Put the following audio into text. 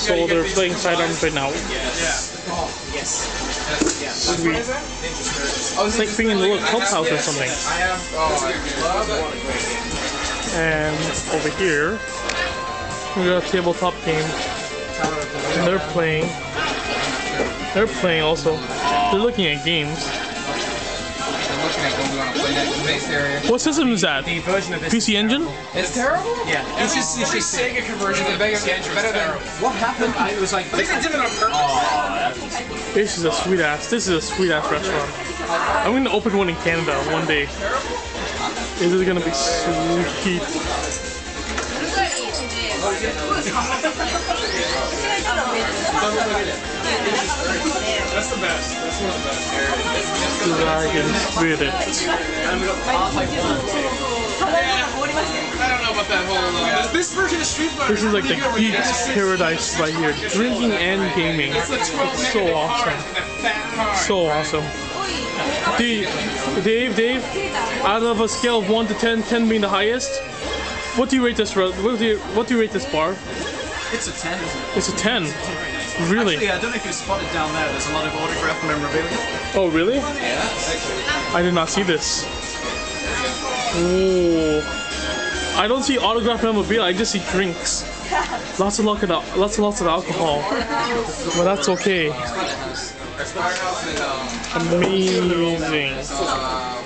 So they're playing Side Arms right now. Yeah. Oh, yes. Sweet. It's like being in a little clubhouse or something. Have. Oh, And over here, we got a tabletop game. And they're playing. They're playing also. They're looking at games. I'm looking at going on a play that base area. What system is that? The version of this. PC Engine? It's terrible. Yeah, it's just it's just Sega conversion is better, better than. what happened. I it was like I think they did it on purpose. Oh, this is a sweet ass. This is a sweet ass restaurant. I'm gonna open one in Canada one day. This is gonna be sweet. That's the best. That's one of the best. Dragon Spirit. I don't know about that whole. Uh, this version of Street Fighter. This is like the really good where you geek's paradise right here. Drinking and gaming. It's the 12 It's so awesome. So awesome. Dave, Dave, Dave, out of a scale of 1 to 10, 10 being the highest, what do you rate this, ro- what do you, what do you rate this bar? It's a ten. Isn't it? It's a 10. It's a 10 Really? Actually, I don't know if you spotted down there. There's a lot of autograph memorabilia. Oh, really? I did not see this. Oh. I don't see autograph memorabilia, I just see drinks. Lots and lots of, lots and lots of alcohol. But that's okay. Firehouse and um, Amazing. uh,